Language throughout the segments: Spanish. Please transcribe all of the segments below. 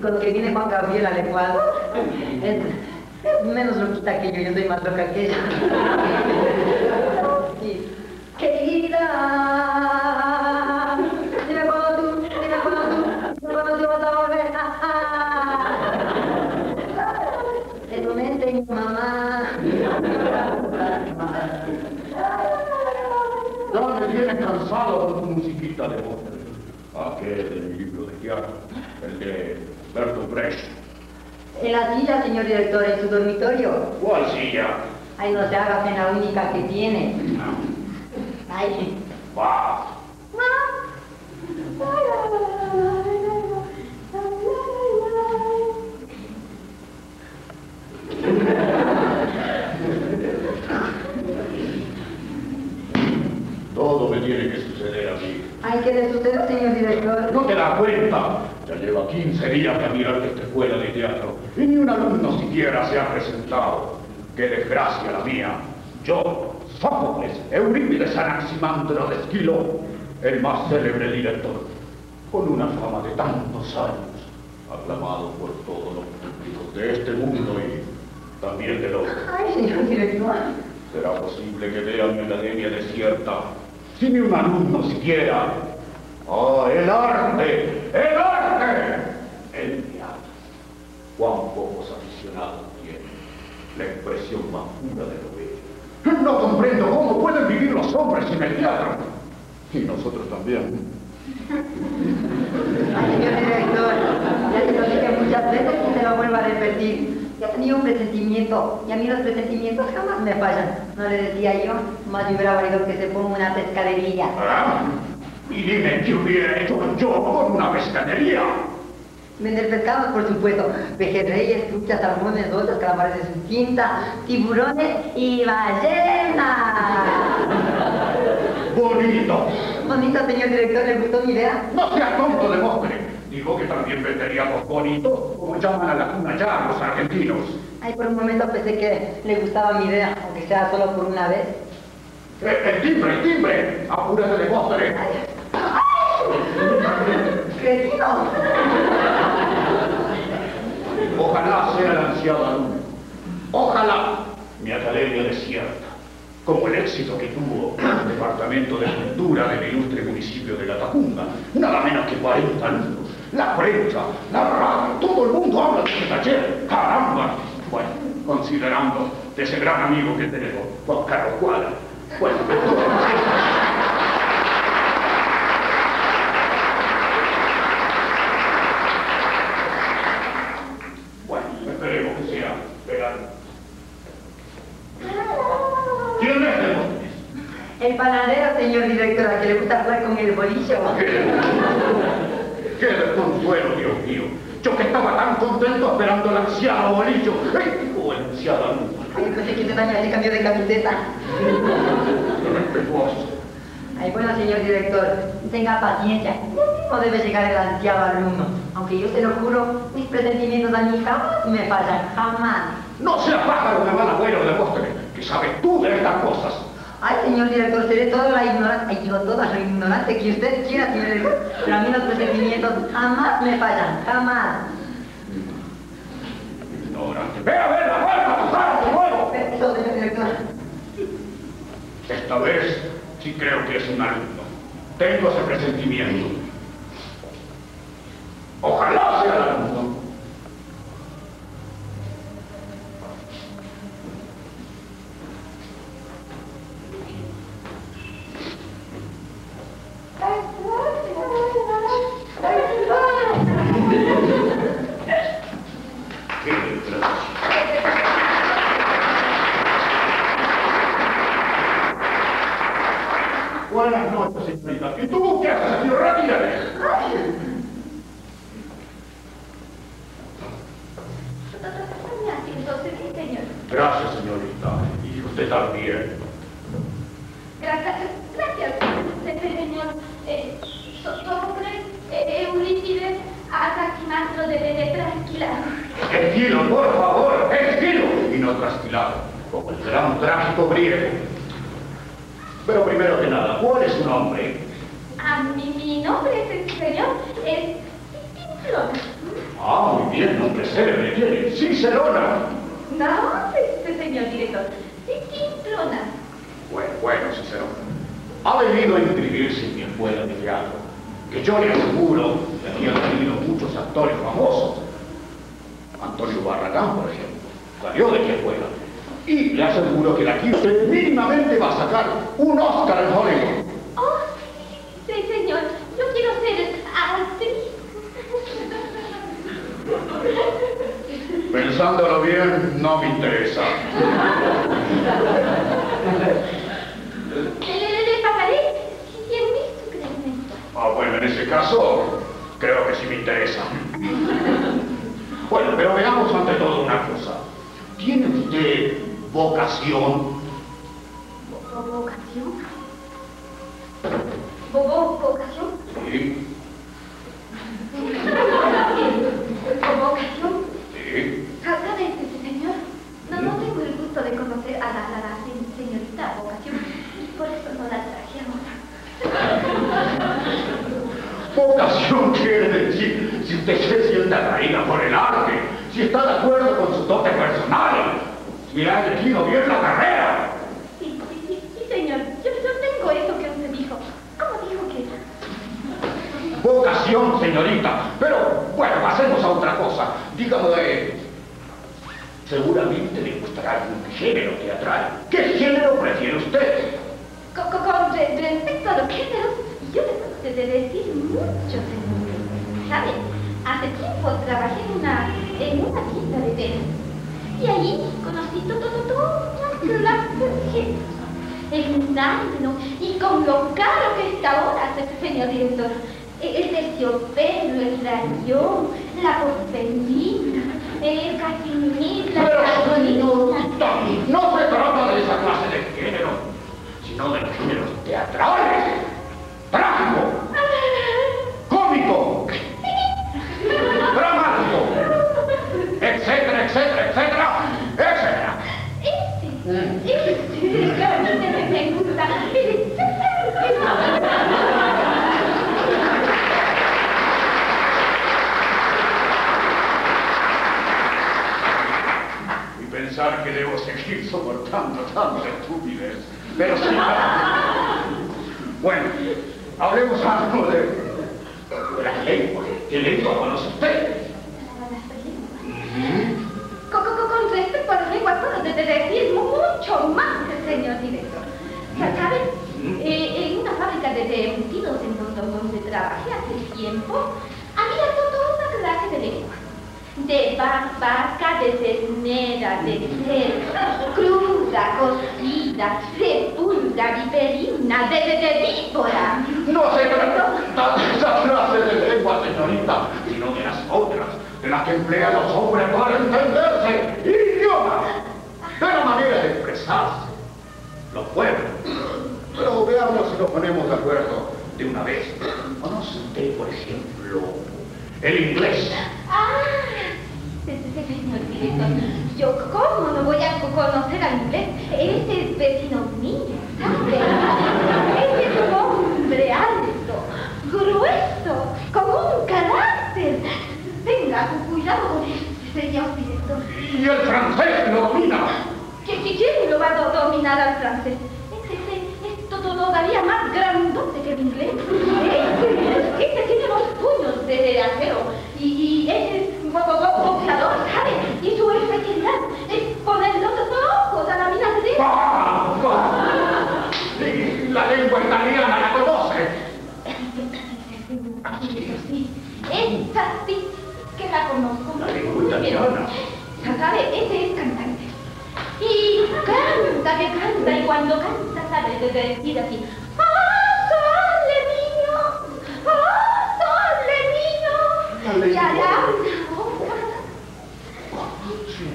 con lo que viene Juan Gabriel adecuado. Menos loquita que yo, yo soy más loca que ella. Querida, dime cuando tú, dime cuando tú, dime cuando tú a volver. Es momento, mi mamá. Ya me tienes cansado con tu musiquita de voz. Aquel de mi libro de teatro, el de En la silla, señor director, en su dormitorio. ¿Cuál silla? Ay, no se haga pena la única que tiene. Ay. Va. Todo me tiene que suceder a mí. Ay, ¿qué le sucede, señor director? ¿No te das cuenta? Ya lleva 15 días de mirar esta escuela de teatro y ni un alumno siquiera se ha presentado. ¡Qué desgracia la mía! Yo, Sófocles, Eurípides Anaximandro de Esquilo, el más célebre director, con una fama de tantos años, aclamado por todos los públicos de este mundo y también del otro. Ay, señor director. ¿Será posible que vea mi academia desierta sin ni un alumno siquiera? ¡Ah, arte! ¡El arte! El teatro. ¡Cuán pocos aficionados tiene! La de. No comprendo cómo pueden vivir los hombres sin el teatro. Y nosotros también. Señor director, ya se lo dije muchas veces y se lo vuelvo a repetir. Ya tenía un presentimiento y a mí los presentimientos jamás me fallan. No le decía yo, más me hubiera valido que se ponga una pescadería. ¿Ah? Y dime qué hubiera hecho yo con una pescadería. Vender pescados, por supuesto. Pejerreyes, truchas, salmones, otras, calamares de su tiburones y ballenas. Bonito. Bonito, señor director, ¿le gustó mi idea? No seas tonto de mostre. Digo que también venderíamos bonitos, como llaman a la cuna ya los argentinos. Ay, por un momento pensé que le gustaba mi idea, aunque sea solo por una vez. Eh, ¡El timbre, el timbre! ¡Apúrate de mostre! ¡Cretino! Ojalá sea la ansiada luna. Ojalá mi academia desierta, como el éxito que tuvo el Departamento de Cultura del ilustre municipio de La Tacunga. Nada menos que 40 alumnos. La prensa, la radio, todo el mundo habla de este taller. ¡Caramba! Bueno, considerando de ese gran amigo que tenemos, Juan Carlos Cuadra. Bueno, esperemos que sea verano. ¿Quién es Demóstenes? El panadero, señor director, a que le gusta jugar con el bolillo. ¡Qué desconsuelo, Dios mío! Yo que estaba tan contento esperando el ansiado bolillo. ¡Ay, oh, el ansiado luna! Ay, pensé que usted también se cambió de camiseta. Respetuoso. Ay, bueno, señor director, tenga paciencia. No debe llegar el ansiado alumno. Aunque yo se lo juro, mis presentimientos a mí jamás me fallan, jamás. No seas pájaro de mal abuelo, Demóstenes, que sabes tú de estas cosas. Ay, señor director, seré toda la ignorante, digo, toda la ignorante que usted quiera, señor director, pero a mí los presentimientos jamás me fallan, jamás. Ignorante. Ve a ver la puerta, pasar de nuevo. Señor director. Esta vez sí creo que es un alumno. Tengo ese presentimiento. Ojalá sea el ¿Y tú qué haces aquí? Retírate. Entonces, señor. Gracias, señorita. Y usted también. Gracias, gracias, señor. Eh, Sófocles, eh, Eurípides, debe de trasquilar. Estilo, por favor, estilo. Y no trasquilado, como el gran trágico griego. Pero primero que nada, ¿cuál es su nombre? A mí, mi nombre es señor, es Pinflor. Ah, muy bien, nombre célebre tiene. Cicerona. No, señor director. Simplona. Bueno, bueno, Cicerona. Ha venido a inscribirse en mi escuela de teatro, que yo le aseguro que aquí han tenido muchos actores famosos. Antonio Barragán, por ejemplo, salió de mi escuela. Y le aseguro que la quince mínimamente va a sacar un Oscar en Hollywood. Oh, sí, sí, señor. Yo quiero ser actriz. Pensándolo bien, no me interesa. Vocación? ¿Vo- ¿Vocación? ¿Vo- vo- ¿Vocación? Sí, ¿Vo- ¿Vocación? sí. ¿Sabe, este señor? No, no tengo el gusto de conocer a la, la, la se- señorita Vocación. Por eso no la traje ahora. Vocación quiere decir si usted se siente atraída por el arte, si está de acuerdo con su dote personal, si ha elegido bien la carrera. Sí, sí, sí, sí, señor. Yo, yo tengo eso que usted dijo. ¿Cómo dijo que era? Vocación, señorita. Pero, bueno, pasemos a otra cosa. Dígame, eh, seguramente le gustará algún género teatral. ¿Qué género prefiere usted? Con, con- con re- respecto a los géneros, yo le puedo de- de decir mucho, señor. ¿Sabe? Hace tiempo trabajé en una, en una tienda de telas. Y ahí conocí todo, todas de géneros. Examino y con lo caro que está ahora, se- señor director. El el terciopelo, el rayón, la porcelina, el casimir, la señorita, no se trata de esa clase de género, sino de los géneros teatrales. Trágico, cómico, dramático, etcétera, etcétera, etcétera, etcétera. Este, este, claro, me, me gusta. Y pensar que debo seguir soportando tanta estupidez. Pero sí. Bueno, hablemos algo de, de las lenguas. ¿Qué lengua conoce usted? Con, con, con respecto a las lenguas, puedo de- de decir mucho más, señor director. ¿Sabe? Eh, en una fábrica de, embutidos en donde, donde trabajé hace tiempo, había toda una clase de lenguas. De va- vaca, de ternera, de cerdo, cruda, cocida, repulga, viperina, de, de, de víbora. No se trata de esa clase de lengua, señorita, sino de las otras, de las que emplean los hombres para entenderse. Idioma. De la manera de expresarse. Los pueblos. Pero veamos si nos ponemos de acuerdo de una vez. ¿Conoce usted, por ejemplo, el inglés? Ah, señor director, yo cómo no voy a co- conocer al inglés. Ese es vecino. Ese es un hombre alto, grueso, con un carácter. Tenga cu- cuidado con ese señor director. Y el francés lo domina. ¿Qui- qui- ¿Quién lo va a do- dominar al francés? Ese es todo todavía más grandote que el inglés. Ese, ese tiene los puños de, acero y, y ese es bo- bo- ¿Sabe? Ese es cantante. Y canta, que canta, y cuando canta sabe de decir así. ¡Ah, sole mío! ¡Ah, sole mío! Y hará una boca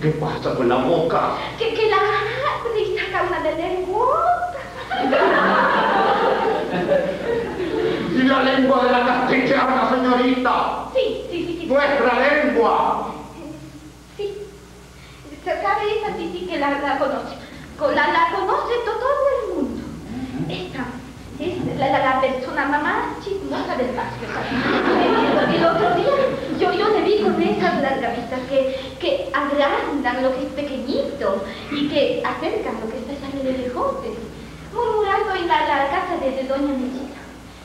¿Qué pasa con la boca? que, que la abre y saca una de lengua. Y la lengua de la castellana, señorita. Sí, sí, sí, sí. Nuestra lengua. Sí. Se sabe esa que la, la conoce. Con La, la conoce to- todo el mundo. Esta es la, la, la persona más chismosa del barrio. El, el otro día yo, yo te vi con esas largavistas que, que agrandan lo que es pequeñito y que acercan lo que está sale de lejotes, murmurando en la, la casa de, de doña Mellita.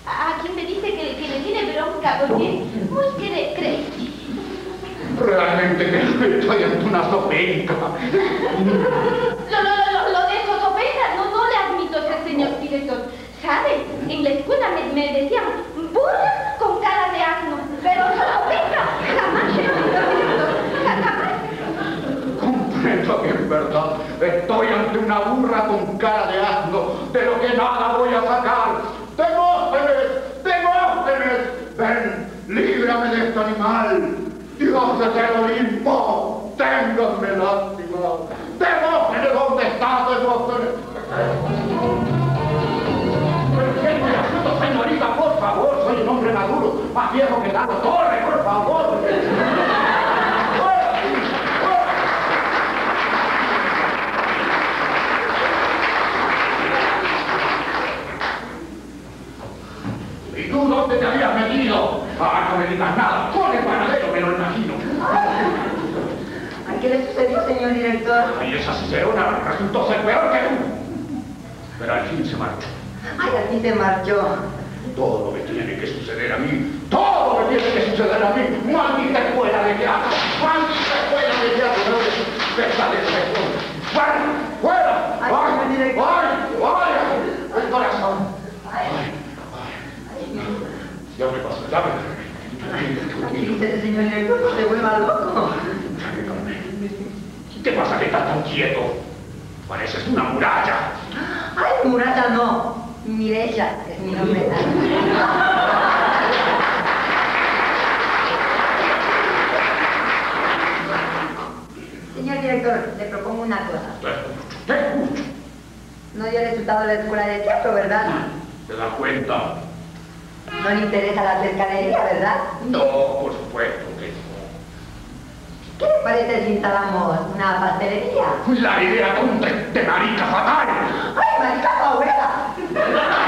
A, a quien me dice que, que le tiene bronca porque muy cre crazy. Realmente que estoy ante una sopenca. Lo, lo, lo, lo de sosopenca no, no le admito, señor director. ¿Sabe? En la escuela me, me decían burra con cara de asno, pero sosopenca jamás, señor director, jamás. Comprendo que en verdad estoy ante una burra con cara de asno, de lo que nada voy a sacar. ¡Demóstenes! ¡Demóstenes! ¡Ven, líbrame de este animal! Dioses del Olimpo, ténganme lástima. Demóstenes, ¿dónde está Demóstenes? Pero qué señorita, por favor, soy un hombre maduro, más viejo que dado. Corre, por favor. ¿Y tú dónde te habías metido? Ah, no me digas nada. Con el panadero me lo imagino. ¿A qué le sucedió, señor director? Ay, esa cicerona resultó ser peor que tú. Pero al fin se marchó. Ay, así se marchó. Todo lo que tiene que suceder a mí, todo lo que tiene que suceder a mí, maldita escuela de teatro, maldita escuela de teatro, no depresión. ¡Fuera! ¡Fuera! Ay, ¡Ay! ¡Ay! ¡Ay! ¡El corazón! ¡Ay! ¡Ay! Ya me pasó, ya me... Tranquilícese, señor director, no se vuelva loco. ¿Qué pasa que estás tan quieto? Pareces una muralla. Ay, Murata no. Mireya es mi nombre. Señor director, le propongo una cosa. Te escucho, te escucho. No dio resultado la escuela de teatro, ¿verdad? ¿Te das cuenta? No le interesa la pescadería, ¿verdad? No, por supuesto que. ¿Qué les parece si instalamos una pastelería? La idea tonta de marica fatal. ¡Ay, marica pobreza!